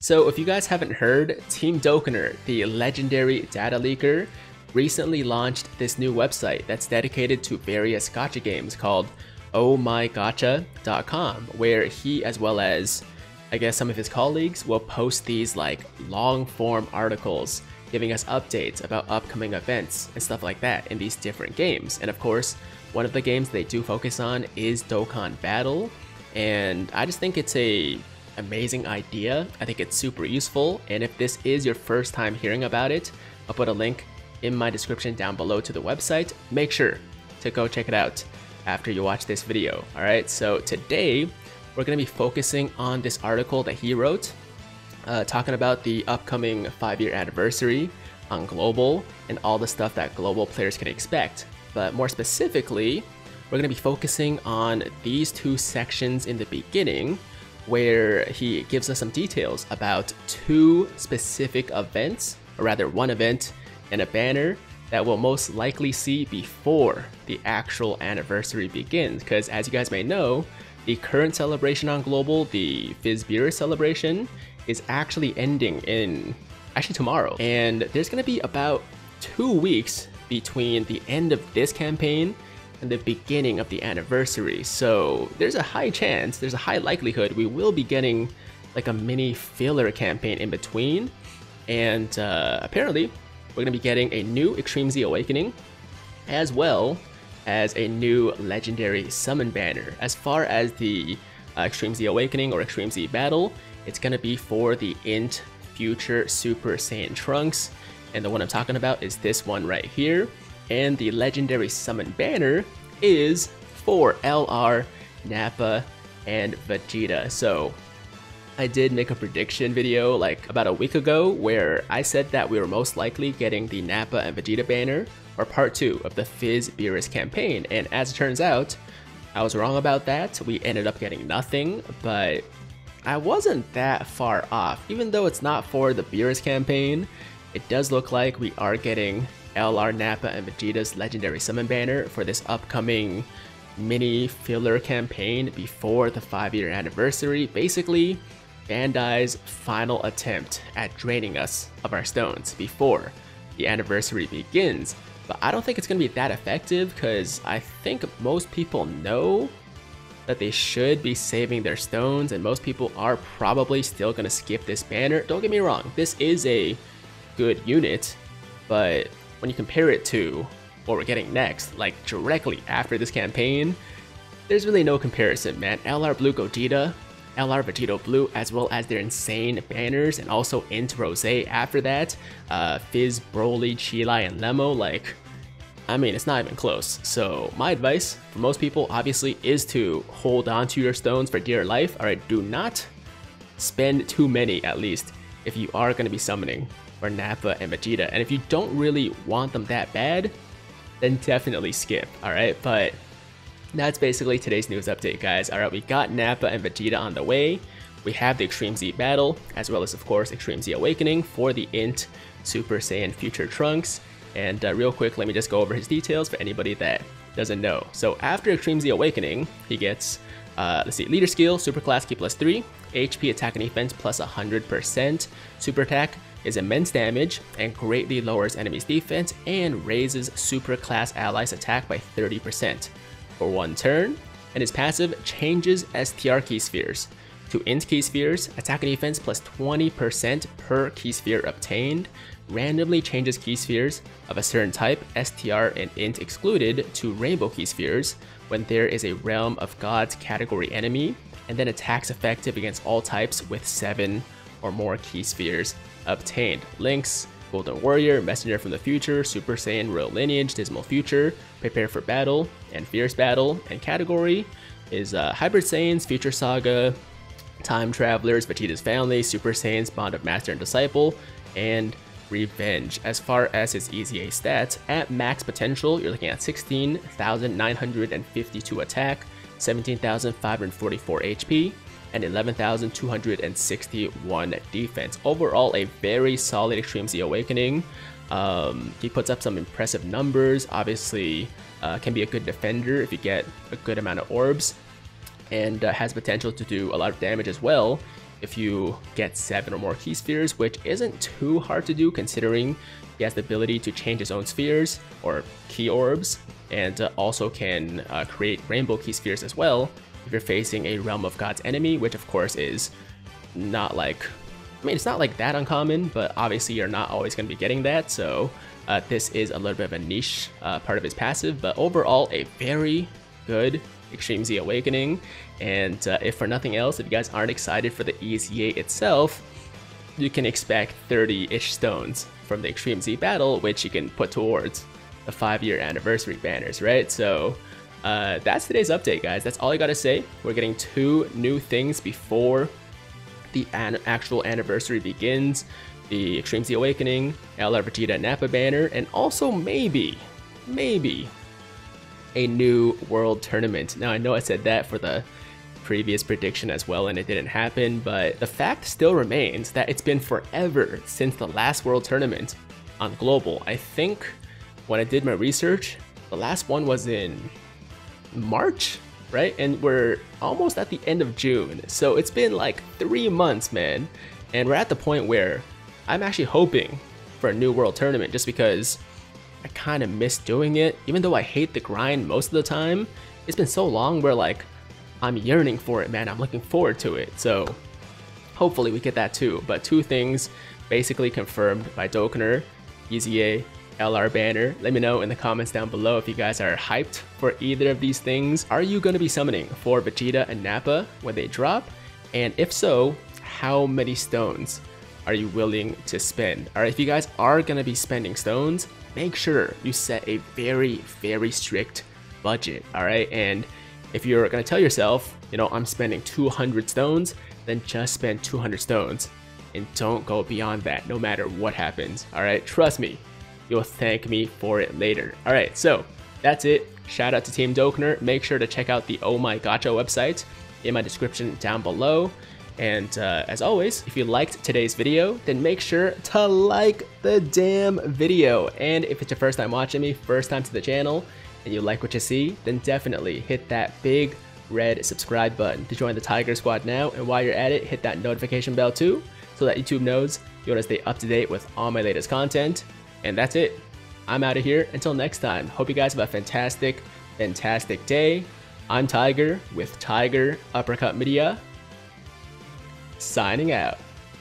So if you guys haven't heard, Team Dokkaner, the legendary data leaker, recently launched this new website that's dedicated to various gacha games called ohmygacha.com, where he as well as I guess some of his colleagues will post these like long form articles giving us updates about upcoming events and stuff like that in these different games. And of course, one of the games they do focus on is Dokkan Battle, and I just think it's a amazing idea. I think it's super useful, and if this is your first time hearing about it, I'll put a link in my description down below to the website. Make sure to go check it out after you watch this video. Alright, so today we're going to be focusing on this article that he wrote, uh, talking about the upcoming 5 year anniversary on Global and all the stuff that Global players can expect. But more specifically, we're going to be focusing on these two sections in the beginning where he gives us some details about two specific events, or rather one event and a banner that we'll most likely see before the actual anniversary begins. Because as you guys may know, the current celebration on Global, the Fizzbeer celebration, is actually ending in actually tomorrow. And there's gonna be about two weeks between the end of this campaign and the beginning of the anniversary. So there's a high chance, there's a high likelihood we will be getting like a mini filler campaign in between. And uh, apparently, we're going to be getting a new Extreme Z Awakening, as well as a new legendary summon banner. As far as the uh, Extreme Z Awakening or Extreme Z Battle, it's going to be for the Int Future Super Saiyan Trunks. And the one I'm talking about is this one right here and the legendary summon banner is for LR, Nappa, and Vegeta. So I did make a prediction video like about a week ago where I said that we were most likely getting the Nappa and Vegeta banner or part 2 of the Fizz Beerus campaign and as it turns out I was wrong about that. We ended up getting nothing but I wasn't that far off. Even though it's not for the Beerus campaign, it does look like we are getting LR Nappa and Vegeta's legendary summon banner for this upcoming mini filler campaign before the 5 year anniversary. Basically, Bandai's final attempt at draining us of our stones before the anniversary begins. But I don't think it's going to be that effective because I think most people know that they should be saving their stones and most people are probably still going to skip this banner. Don't get me wrong, this is a good unit, but when you compare it to what we're getting next, like directly after this campaign, there's really no comparison, man. LR Blue Gogeta, LR Vegito Blue, as well as their insane banners, and also Int Rose after that, uh, Fizz, Broly, Cheelai, and Lemo, like, I mean, it's not even close. So my advice for most people, obviously, is to hold on to your stones for dear life. All right, do not spend too many, at least, if you are going to be summoning LR Nappa and Vegeta. And if you don't really want them that bad, then definitely skip, alright? But that's basically today's news update, guys. Alright, we got Nappa and Vegeta on the way. We have the Extreme Z battle, as well as, of course, Extreme Z Awakening for the Int Super Saiyan Future Trunks. And uh, real quick, let me just go over his details for anybody that doesn't know. So after Extreme Z Awakening, he gets, uh, let's see, Leader Skill, Super Class Ki plus 3, HP Attack and Defense plus 100%, Super Attack, is immense damage and greatly lowers enemies' defense and raises super class allies' attack by 30% for one turn, and his passive changes STR Ki spheres. To int Ki spheres, attack and defense plus 20% per Ki sphere obtained, randomly changes Ki spheres of a certain type, STR and int excluded, to rainbow Ki spheres when there is a Realm of Gods category enemy, and then attacks effective against all types with 7 or more Ki spheres obtained. Links, Golden Warrior, Messenger from the Future, Super Saiyan Royal Lineage, Dismal Future, Prepare for Battle, and Fierce Battle, and category is uh, Hybrid Saiyans, Future Saga, Time Travelers, Vegeta's Family, Super Saiyans, Bond of Master and Disciple, and Revenge. As far as his EZA stats, at max potential, you're looking at 16,952 attack, 17,544 HP, and 11,261 defense. Overall, a very solid Extreme Z Awakening. Um, he puts up some impressive numbers. Obviously, uh, can be a good defender if you get a good amount of orbs, and uh, has potential to do a lot of damage as well if you get 7 or more Ki spheres, which isn't too hard to do considering he has the ability to change his own spheres or Ki orbs, and uh, also can uh, create rainbow Ki spheres as well if you're facing a Realm of Gods enemy, which of course is not like, I mean, it's not like that uncommon, but obviously you're not always going to be getting that, so uh, this is a little bit of a niche uh, part of his passive, but overall a very good Extreme Z Awakening, and uh, if for nothing else, if you guys aren't excited for the EZA itself, you can expect 30-ish stones from the Extreme Z battle, which you can put towards the 5-year anniversary banners, right? So uh, that's today's update, guys. That's all I gotta say. We're getting two new things before the an actual anniversary begins. The Extreme Z Awakening, LR Vegeta Nappa banner, and also maybe, maybe a new World Tournament. Now I know I said that for the previous prediction as well and it didn't happen, but the fact still remains that it's been forever since the last World Tournament on Global. I think when I did my research, the last one was in March, right? And we're almost at the end of June. So it's been like three months, man. And we're at the point where I'm actually hoping for a new World Tournament just because I kind of miss doing it. Even though I hate the grind most of the time, it's been so long where like I'm yearning for it, man. I'm looking forward to it. So hopefully we get that too. But two things basically confirmed by Dokkaner, EZA, LR banner. Let me know in the comments down below if you guys are hyped for either of these things. Are you going to be summoning for Vegeta and Nappa when they drop? And if so, how many stones are you willing to spend? Alright, if you guys are going to be spending stones, make sure you set a very, very strict budget. Alright, and if you're gonna tell yourself, you know, I'm spending 200 stones, then just spend 200 stones and don't go beyond that no matter what happens. All right, trust me, you'll thank me for it later. All right, so that's it. Shout out to Team Dokkaner. Make sure to check out the Oh My Gacha website in my description down below. And uh, as always, if you liked today's video, then make sure to like the damn video. And if it's your first time watching me, first time to the channel, and you like what you see, then definitely hit that big red subscribe button to join the Tiger Squad now. And while you're at it, hit that notification bell too, so that YouTube knows you want to stay up to date with all my latest content. And that's it. I'm out of here. Until next time, hope you guys have a fantastic, fantastic day. I'm Tiger with Tiger Uppercut Media, signing out.